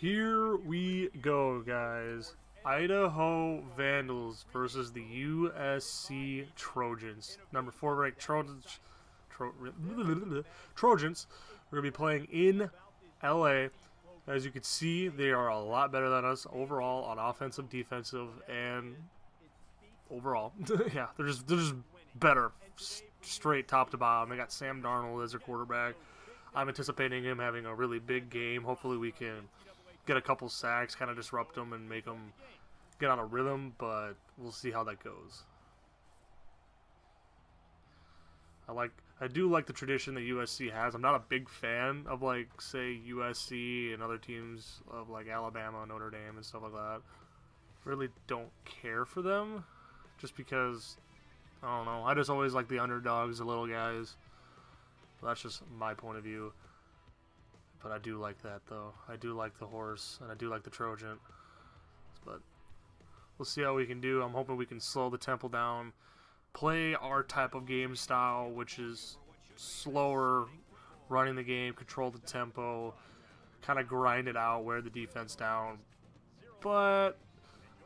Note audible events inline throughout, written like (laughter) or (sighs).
Here we go, guys. Idaho Vandals versus the USC Trojans. Number four ranked Trojans. Tro Trojans. We're going to be playing in LA. As you can see, they are a lot better than us overall on offensive, defensive, and overall. (laughs) yeah, they're just they're just better, straight top to bottom. They got Sam Darnold as their quarterback. I'm anticipating him having a really big game. Hopefully, we can get a couple sacks, kind of disrupt them, and make them get on a rhythm. But we'll see how that goes. I like I do like the tradition that USC has. I'm not a big fan of like say USC and other teams of like Alabama, Notre Dame, and stuff like that. Really don't care for them, just because I don't know. I just always like the underdogs, the little guys. That's just my point of view. But I do like that though. I do like the horse, and I do like the Trojan. But we'll see how we can do. I'm hoping we can slow the tempo down play our type of game style, which is slower, running the game, control the tempo, kind of grind it out, wear the defense down. But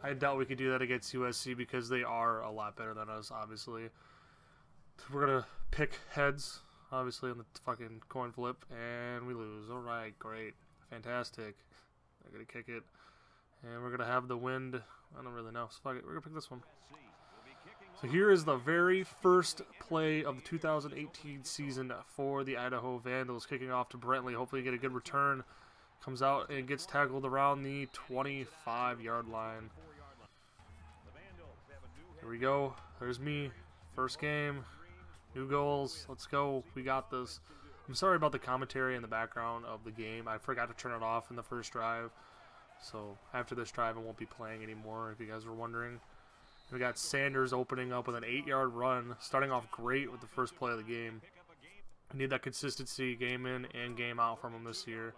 I doubt we could do that against USC because they are a lot better than us, obviously. We're going to pick heads, obviously, on the fucking coin flip, and we lose. All right, great. Fantastic. Going to kick it. And we're to have the wind. I don't really know. So fuck it. We're to pick this one. So here is the very first play of the 2018 season for the Idaho Vandals, kicking off to Brentley. Hopefully get a good return. Comes out and gets tackled around the 25-yard line. Here we go. There's me. First game. New goals. Let's go. We got this. I'm sorry about the commentary in the background of the game. I forgot to turn it off in the first drive. So after this drive, I won't be playing anymore, if you guys were wondering. We got Saunders opening up with an eight-yard run, starting off great with the first play of the game. We need that consistency game in and game out from him this year.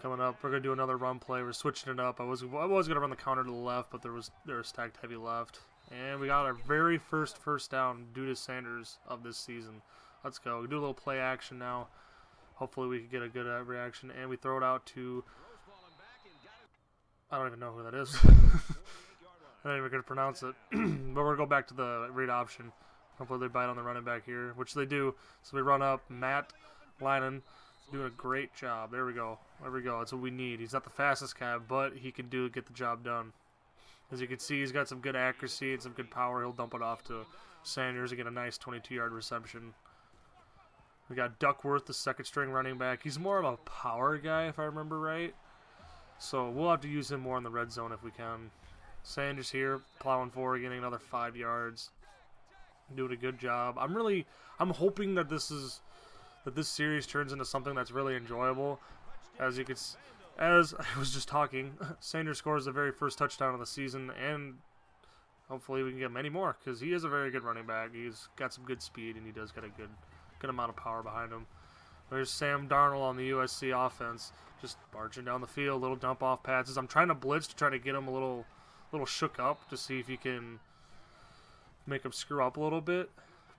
Coming up, we're gonna do another run play. We're switching it up. I was I was gonna run the counter to the left, but there was there was stacked heavy left, and we got our very first first down due to Saunders of this season. Let's go. We do a little play action now. Hopefully we can get a good uh, reaction, and we throw it out to. I don't even know who that is. (laughs) I'm not even gonna pronounce it. (clears throat) but we're gonna go back to the read option. Hopefully they bite on the running back here, which they do. So we run up. Matt Linehan doing a great job. There we go. There we go. That's what we need. He's not the fastest guy, but he can do get the job done. As you can see, he's got some good accuracy and some good power. He'll dump it off to Saunders and get a nice 22-yard reception. We got Duckworth, the second string running back. He's more of a power guy, if I remember right. So we'll have to use him more in the red zone if we can. Saunders here, plowing forward, getting another five yards. Doing a good job. I'm really, I'm hoping that this is, that this series turns into something that's really enjoyable. As you could, as I was just talking, (laughs) Saunders scores the very first touchdown of the season, and hopefully we can get many more because he is a very good running back. He's got some good speed, and he does get a good, good amount of power behind him. There's Sam Darnold on the USC offense, just marching down the field, little dump off passes. I'm trying to blitz to try to get him a little little shook up to see if he can make him screw up a little bit.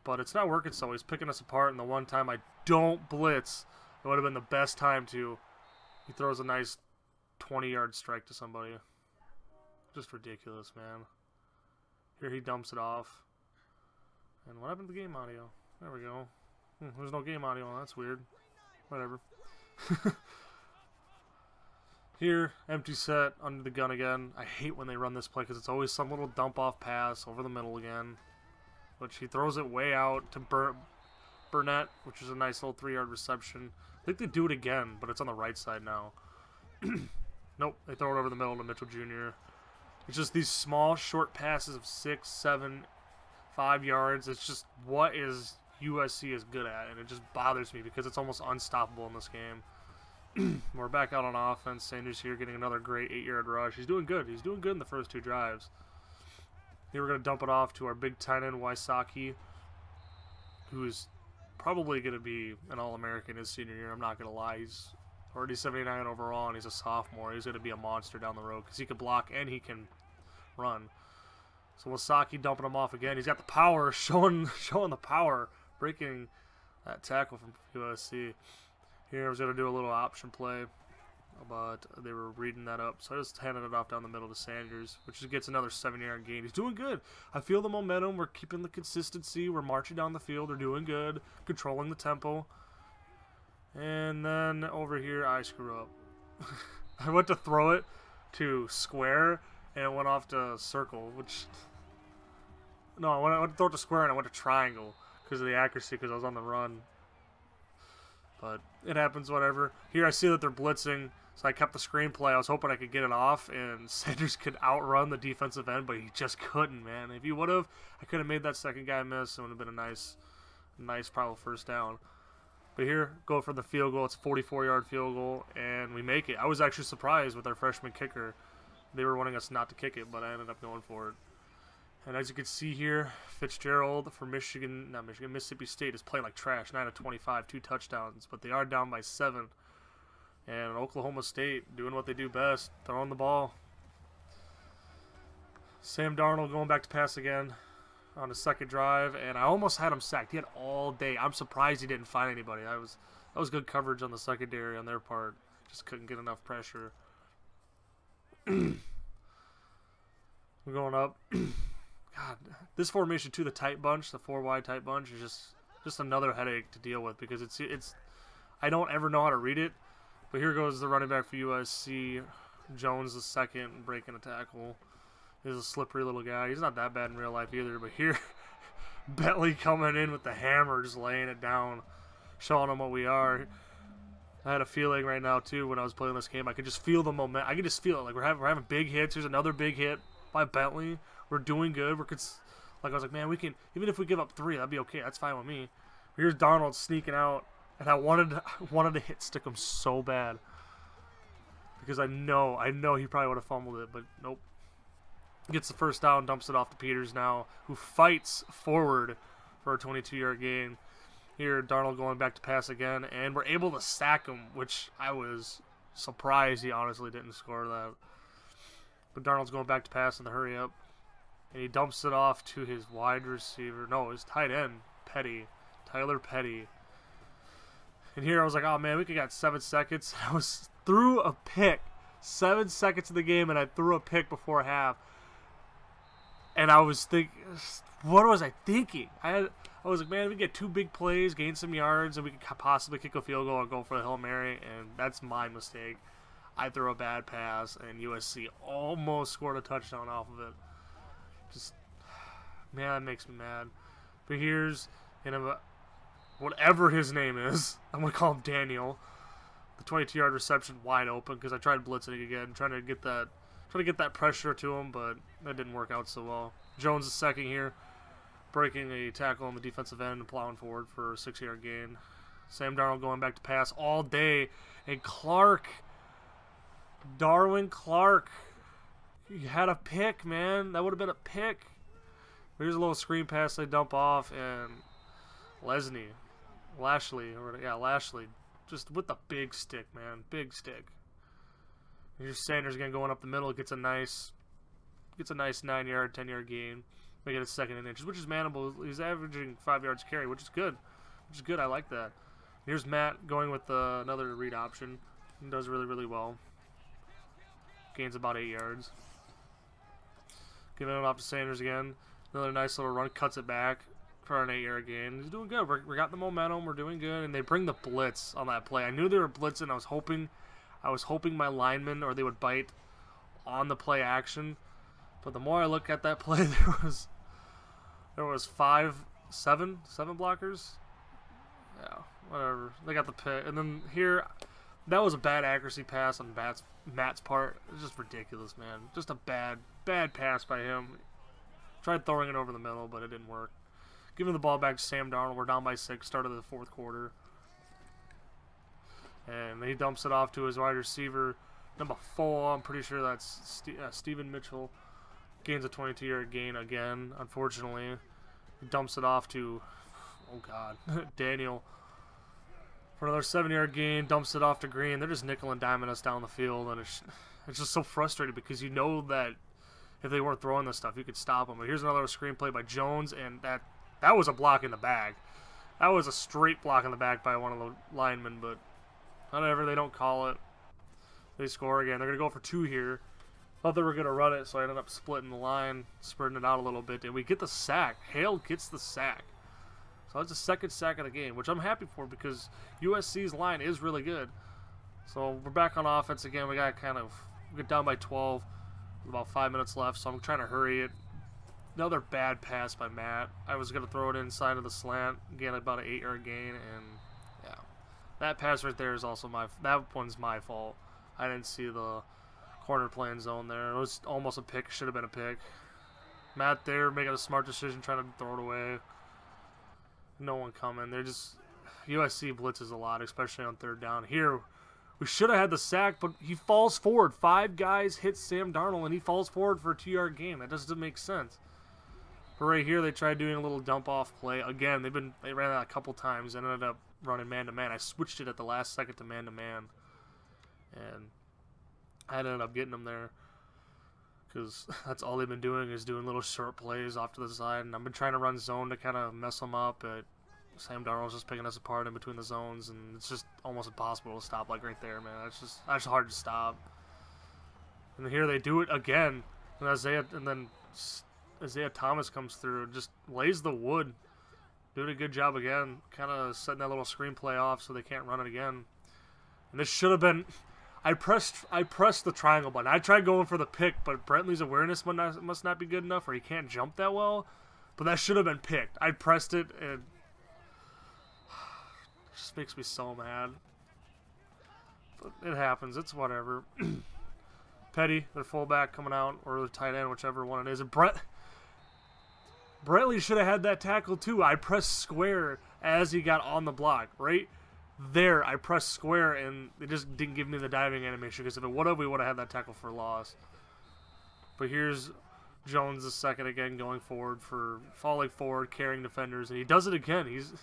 But it's not working so he's picking us apart, and the one time I don't blitz, it would have been the best time to. He throws a nice 20-yard strike to somebody. Just ridiculous, man. Here he dumps it off. And what happened to the game audio? There we go. Hmm, there's no game audio. That's weird. Whatever. (laughs) Here, empty set, under the gun again. I hate when they run this play because it's always some little dump off pass over the middle again. Which he throws it way out to Bur Burnett, which is a nice little three yard reception. Think they do it again, but it's on the right side now. (clears throat) nope, they throw it over the middle to Mitchell Jr. It's just these small, short passes of six, seven, five yards. It's just what is USC is good at, and it just bothers me because it's almost unstoppable in this game. (clears throat) We're back out on offense. Saunders here getting another great eight-yard rush. He's doing good. He's doing good in the first two drives. Here we're going to dump it off to our big tight end, Wysocki, who's probably going to be an All-American his senior year. I'm not going to lie. He's already 79 overall, and he's a sophomore. He's going to be a monster down the road because he can block and he can run. So Wasaki dumping him off again. He's got the power, (laughs) showing showing the power, breaking that tackle from USC. Here I was going to do a little option play. But they were reading that up. So I just handed it off down the middle to Saunders, which gets another seven yard gain. He's doing good. I feel the momentum. We're keeping the consistency. We're marching down the field. We're doing good, controlling the tempo. And then over here, I screw up. (laughs) I went to throw it to square, and it went off to circle, which... No, I went, to throw it to square, and I went to triangle because of the accuracy, because I was on the run. But it happens, whatever. Here I see that they're blitzing, so I kept the screenplay. I was hoping I could get it off, and (laughs) Saunders could outrun the defensive end, but he just couldn't, man. If he would have, I could have made that second guy miss. It would have been a nice, nice, probably first down. But here, go for the field goal. It's a 44-yard field goal, and we make it. I was actually surprised with our freshman kicker. They were wanting us not to kick it, but I ended up going for it. And as you can see here, Fitzgerald for Michigan, not Michigan, Mississippi State is playing like trash. 9 of 25, two touchdowns, but they are down by seven. And Oklahoma State doing what they do best, throwing the ball. Sam Darnold going back to pass again on his second drive, and I almost had him sacked. He had all day. I'm surprised he didn't find anybody. That was that was good coverage on the secondary on their part. Just couldn't get enough pressure. (clears throat) We're going up. (clears throat) God, this formation to the tight bunch, the four wide tight bunch, is just just another headache to deal with because it's it's. I don't ever know how to read it, but here goes the running back for USC, Jones the second breaking a tackle. He's a slippery little guy. He's not that bad in real life either, but here, (laughs) Bentley coming in with the hammer, just laying it down, showing them what we are. I had a feeling right now too when I was playing this game. I could just feel the moment. I could just feel it. Like we're having, we're having big hits. Here's another big hit by Bentley. We're doing good. We're like I was like, man, we can even if we give up three, that'd be okay. That's fine with me. Here's Donald sneaking out, and I wanted I (laughs) wanted to hit stick him so bad because I know I know he probably would have fumbled it, but nope. Gets the first down, dumps it off to Peters now, who fights forward for a 22-yard gain. Here, Darnold going back to pass again, and we're able to sack him, which I was surprised he honestly didn't score that. But Darnold's going back to pass in the hurry up. And he dumps it off to his wide receiver. No, his tight end, Petty. Tyler Petty. And here I was like, oh man, we could got seven seconds. (laughs) I was through a pick. Seven seconds of the game, and I threw a pick before half and I was thinking, what was I thinking? I had, I was like, man, we get two big plays, gain some yards, and we could possibly kick a field goal and go for the Hail Mary, and that's my mistake. I threw a bad pass, and USC almost scored a touchdown off of it. Just, (sighs) man, that makes me mad. But here's, you know, whatever his name is, (laughs) I'm going to call him Daniel. The 22-yard reception wide open because I tried blitzing again, trying to get that Try to get that pressure to him, but that didn't work out so well. Jones is second here, breaking a tackle on the defensive end and plowing forward for a six-yard gain. Sam Darnold going back to pass all day. And Clark, Darwin Clark, he had a pick, man. That would have been a pick. Here's a little screen pass they dump off, and Lesney, Lashley, or yeah, Lashley, just with the big stick, man, big stick. Here's Saunders again going up the middle. Gets a nice, gets a nice nine yard, ten yard gain. We get a second in inches, which is manageable. He's averaging five yards carry, which is good. Which is good. I like that. Here's Matt going with uh, another read option. He does really, really well. Gains about eight yards. Giving it off to Saunders again. Another nice little run. Cuts it back for an eight-yard gain. He's doing good. We're, we got the momentum. We're doing good. And they bring the blitz on that play. I knew they were blitzing. I was hoping I was hoping my linemen or they would bite on the play action, but the more I look at that (laughs) play, there was there was five, seven, seven blockers. Yeah, whatever. They got the pick, and then here, that was a bad accuracy pass on Matt's Matt's part. It's just ridiculous, man. Just a bad, bad pass by him. Tried throwing it over the middle, but it didn't work. Giving the ball back to Sam Darnold. We're down by six. Start of the fourth quarter. And he dumps it off to his wide receiver, number four. I'm pretty sure that's St uh, Steven Mitchell. Gains a 22 yard gain again, unfortunately. He dumps it off to, oh God, (laughs) Daniel. For another seven yard gain, dumps it off to Green. They're just nickel and diming us down the field. And it's, it's just so frustrating because you know that if they weren't throwing this stuff, you could stop them. But here's another screenplay by Jones, and that that was a block in the bag. That was a straight block in the back by one of the linemen, but Whatever, they don't call it. They score again. They're going to go for two here. Thought they were going to run it, so I ended up splitting the line, spreading it out a little bit, and we get the sack. Hale gets the sack. So that's the second sack of the game, which I'm happy for because USC's line is really good. So we're back on offense again. We got kind of get down by 12, about five minutes left, so I'm trying to hurry it. Another bad pass by Matt. I was going to throw it inside of the slant, get about an eight-yard gain, and yeah, that pass right there is also my that one's my fault. I didn't see the corner playing zone there. It was almost a pick. Should have been a pick. Matt there making a smart decision, trying to throw it away. No one coming. They're just USC blitzes a lot, especially on third down. Here, we should have had the sack, but he falls forward. Five guys hit Sam Darnold, and he falls forward for a two-yard gain. That doesn't make sense. But right here, they tried doing a little dump-off play. Again, they've been they ran that a couple times and ended up running man-to-man. I switched it at the last second to man-to-man, and I ended up getting them there because (laughs) that's all they've been doing is doing little short plays off to the side. And I've been trying to run zone to kind of mess them up, but Sam Darnold's just picking us apart in between the zones, and it's just almost impossible to stop like right there, man. that's just that's hard to stop. And here they do it again, and Isaiah, and then Isaiah Thomas comes through, just lays the wood, doing a good job again, kind of setting that little screenplay off so they can't run it again. And this should have been. I pressed I pressed the triangle button. I tried going for the pick, but Brentley's awareness must not, must not be good enough, or he can't jump that well. But that should have been picked. I pressed it, and (sighs) just makes me so mad. But it happens. It's whatever. (clears throat) Petty, their fullback coming out, or the tight end, whichever one it is. And Brett, Brentley should have had that tackle too. I pressed square as he got on the block, right there. I pressed square, and they just didn't give me the diving animation because if it would have, we would have had that tackle for loss. But here's Jones the second again going forward for falling forward, carrying defenders, and he does it again. He's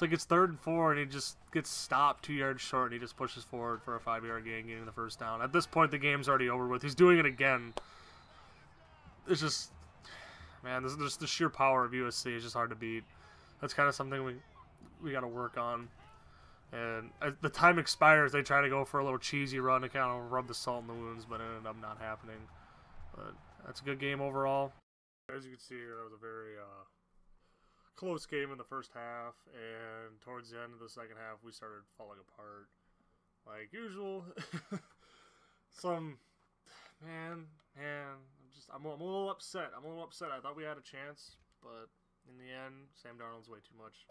it's like it's third and four, and he just gets stopped two yards short, and he just pushes forward for a five yard gain, getting the first down. At this point, the game's already over with. He's doing it again. It's just, man, this, just the sheer power of USC is just hard to beat. That's kind of something we we got to work on. And as the time expires, they try to go for a little cheesy run to kind of rub the salt in the wounds, but it ended up not happening. But that's a good game overall. As you can see here, that was a very uh, close game in the first half, and towards the end of the second half, we started falling apart, like usual. (laughs) Some man, man, I'm just I'm, I'm a little upset. I'm a little upset. I thought we had a chance, but in the end, Sam Darnold's way too much,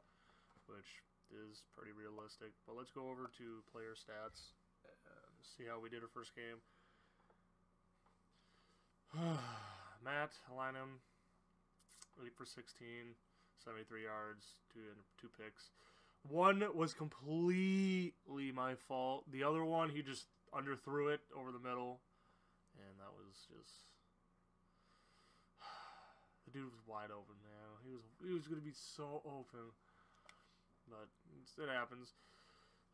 which is pretty realistic. But let's go over to player stats and see how we did our first game. (sighs) Matt Linehan, 8 for 16. 73 yards, two two picks. One was completely my fault. The other one, he just underthrew it over the middle, and that was just the dude was wide open, man. He was he was gonna be so open, but it happens.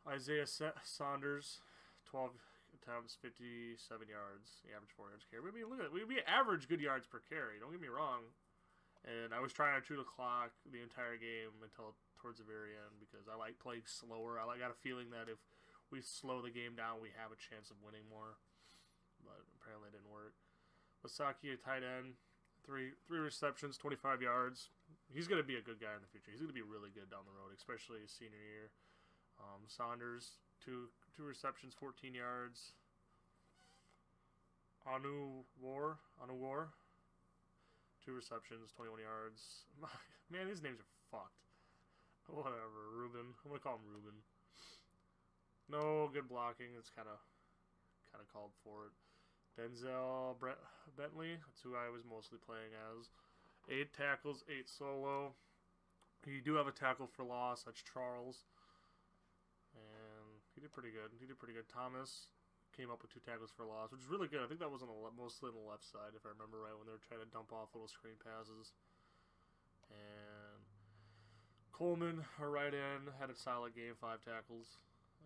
Isaiah Saunders, 12 attempts, 57 yards, average four yards carry. I mean, look at. We, we average good yards per carry. Don't get me wrong. And I was trying to shoot the clock the entire game until towards the very end because I like playing slower. I got a feeling that if we slow the game down, we have a chance of winning more. But apparently it didn't work. Wasaki, a tight end, three three receptions, 25 yards. He's going to be a good guy in the future. He's going to be really good down the road, especially his senior year. Um, Saunders, two two receptions, 14 yards. Anu War, Anu War, Two receptions, 21 yards. (laughs) Man, these names are fucked. Whatever, Ruben. I'm gonna call him Ruben. No good blocking. It's kind of kind of called for it. Denzel Brett Bentley. That's who I was mostly playing as. Eight tackles, eight solo. You do have a tackle for loss. That's Charles. And he did pretty good. He did pretty good. Thomas came up with two tackles for loss, which is really good. I think that was on the mostly on the left side, if I remember right, when they were trying to dump off little screen passes. And Coleman, our right end, had a solid game, five tackles.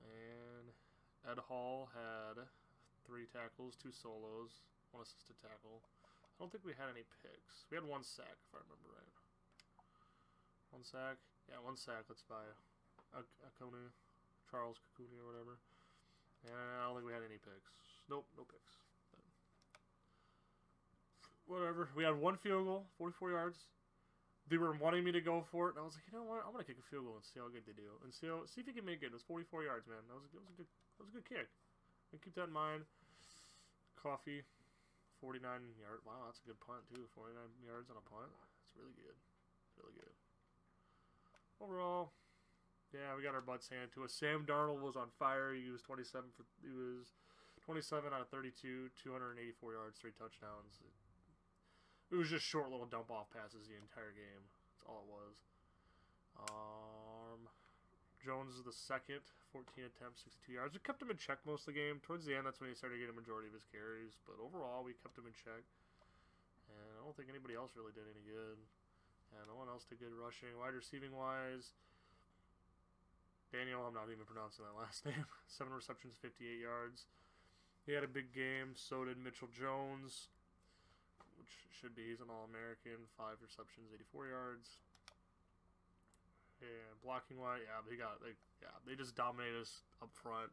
And Ed Hall had three tackles, two solos, one assisted tackle. I don't think we had any picks. We had one sack, if I remember right. One sack? Yeah, one sack. Let's buy Akonu, Charles Kakuni or whatever. And I don't think we had any picks. Nope, no picks. But whatever. We had one field goal, 44 yards. They were wanting me to go for it, and I was like, you know what? I'm gonna kick a field goal and see how good they do, and see how, see if you can make it. It was 44 yards, man. That was that was a good that was a good kick. And keep that in mind. Coffee, 49 yard. Wow, that's a good punt too. 49 yards on a punt. That's really good, really good. Overall, yeah, we got our butts handed to us. Sam Darnold was on fire. He was 27 for he was 27 out of 32, 284 yards, three touchdowns. It was just short little dump off passes the entire game. That's all it was. Um, Jones is the second, 14 attempts, 62 yards. We kept him in check most of the game. Towards the end, that's when he started getting a majority of his carries. But overall, we kept him in check. And I don't think anybody else really did any good. And no one else did good rushing. Wide receiving wise, Daniel, I'm not even pronouncing that last (laughs) name. Seven receptions, 58 yards. He had a big game. So did Mitchell Jones, which should be he's an All-American. Five receptions, 84 yards. And blocking wise, yeah, they got they yeah they just dominated us up front.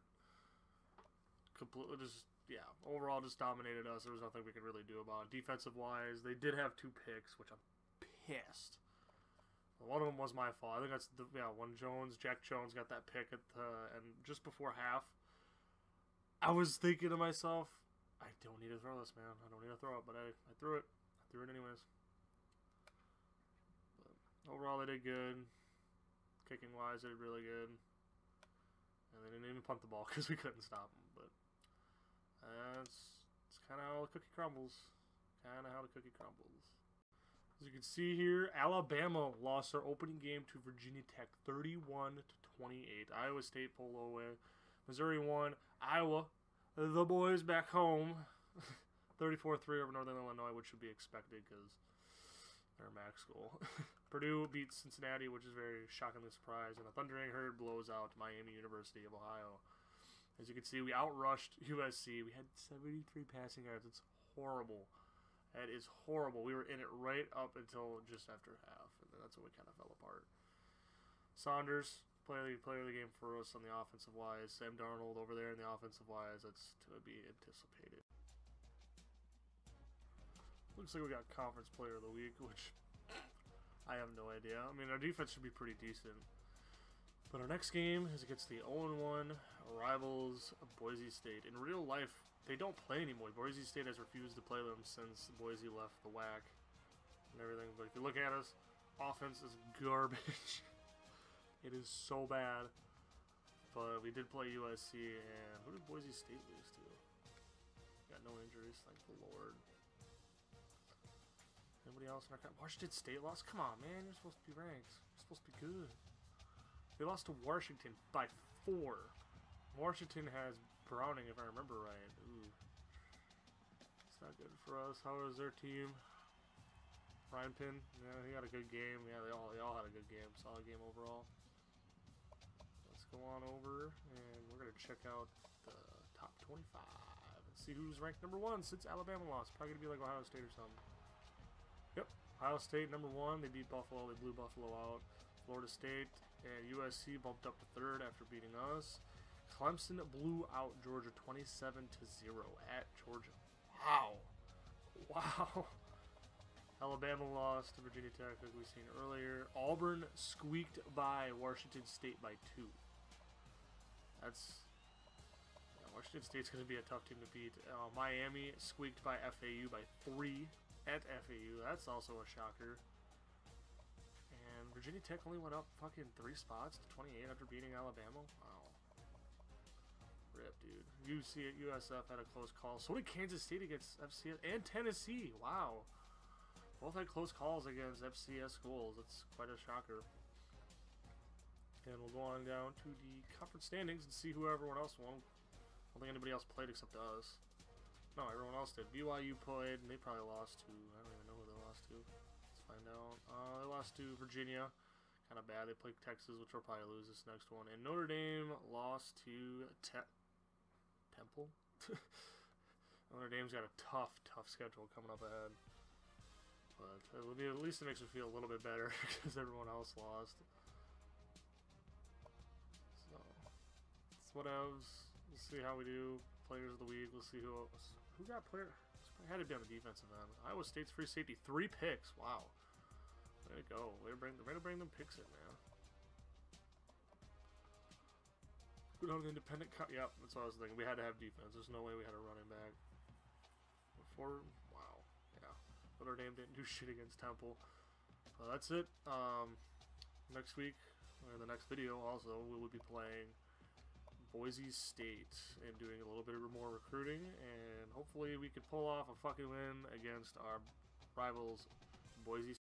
Completely just yeah overall just dominated us. There was nothing we could really do about it. Defensive wise, they did have two picks, which I'm pissed. One of them was my fault. I think that's the yeah one Jones, Jack Jones got that pick at the and just before half. I was thinking to myself, I don't need to throw this, man. I don't need to throw it, but I, I threw it. I threw it anyways. But overall, they did good. Kicking wise, they're really good. And they didn't even punt the ball (laughs) because we couldn't stop them. But that's it's kind of how the cookie crumbles. Kind of how the cookie crumbles. As you can see here, Alabama lost their opening game to Virginia Tech 31 to 28. Iowa State pulled away. Missouri won. Iowa, the boys back home, (laughs) 34-3 over Northern Illinois, which should be expected because they're a MAC school. (laughs) Purdue beats Cincinnati, which is very shockingly surprised, and the Thundering Herd blows out Miami University of Ohio. As you can see, we outrushed (laughs) USC. We had 73 passing yards. It's horrible. That is horrible. We were in it right up until just after half, and that's when we kind of fell apart. Saunders, player, player of the game for us on the offensive wise. Sam Darnold over there in the offensive wise. That's to be anticipated. Looks like we got conference player of the week, (laughs) which I have no idea. I mean, our defense should be pretty decent. But our next game is against the 0-1 rivals of Boise State. In real life, they don't play anymore. Boise State has refused to play them since Boise left the WAC and everything. But if you look at us, offense is garbage. (laughs) it is so bad. But we did play USC, and who did Boise State lose to? Got no injuries, thank the Lord. Else in our Washington State lost? Come on, man. You're supposed to be ranked. You're supposed to be good. They lost to Washington by four. Washington has Browning, if I remember right. Ooh. It's not good for us. How was their team? Ryan Pin, yeah, he had a good game. Yeah, they all they all had a good game. Solid game overall. Let's go on over and we're gonna check out the top 25 and see who's ranked number one since Alabama lost. Probably gonna be like Ohio State or something. Ohio State number one. They beat Buffalo. They blew Buffalo out. Florida State and USC bumped up to third after beating us. Clemson blew out Georgia 27 to 0 at Georgia. Wow. Wow. (laughs) Alabama lost to Virginia Tech, like we've seen earlier. Auburn squeaked by Washington State by two. That's yeah, Washington State's going to be a tough team to beat. Uh, Miami squeaked by FAU by three at FAU. That's also a shocker. And Virginia Tech only went up fucking three spots to 28 after beating Alabama. Wow. Rip, dude. UC at USF had a close call. So did Kansas State against FCS and Tennessee. Wow. Both had close calls against FCS schools. That's quite a shocker. And we'll go on down to the conference standings and see who everyone else won. I don't think anybody else played except us. No, everyone else did. BYU played, and they probably lost to. I don't even know who they lost to. Let's find out. Uh, they lost to Virginia. Kind of bad. They played Texas, which will probably lose this next one. And Notre Dame lost to Te Temple. (laughs) Notre Dame's got a tough, tough schedule coming up ahead. But at least it makes me feel a little bit better (laughs) because everyone else lost. So, what We'll see how we do. Players of the week. We'll see who else. Who got player I had to be on the defensive end. Iowa State's free safety, three picks. Wow. Way to go. Way to bring, way to bring them picks in, man. We don't have an independent cut. Yep, that's what I was thinking. We had to have defense. There's no way we had a running back. Before, wow, yeah. Notre Dame didn't do (laughs) shit against Temple. Well, that's it. Um, next week, or the next video, also, we will be playing Boise State and doing a little bit more recruiting, and hopefully we can pull off a fucking win against our rivals, Boise